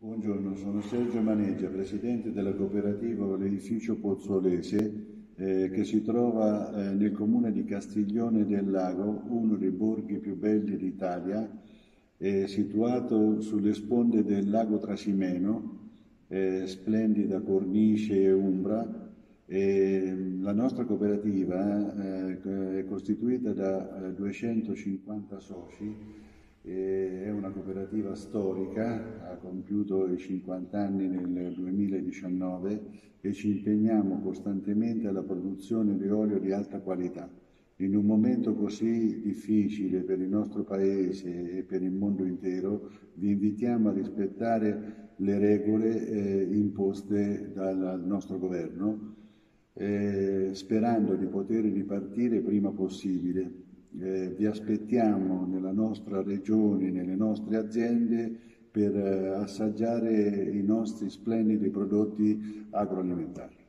Buongiorno, sono Sergio Maneggia, presidente della cooperativa L'Edificio Pozzolese eh, che si trova eh, nel comune di Castiglione del Lago, uno dei borghi più belli d'Italia, eh, situato sulle sponde del lago Trasimeno, eh, splendida cornice e umbra. la nostra cooperativa eh, è costituita da 250 eh, soci è una cooperativa storica, ha compiuto i 50 anni nel 2019 e ci impegniamo costantemente alla produzione di olio di alta qualità. In un momento così difficile per il nostro Paese e per il mondo intero, vi invitiamo a rispettare le regole eh, imposte dal nostro governo, eh, sperando di poter ripartire prima possibile eh, vi aspettiamo nella nostra regione, nelle nostre aziende per eh, assaggiare i nostri splendidi prodotti agroalimentari.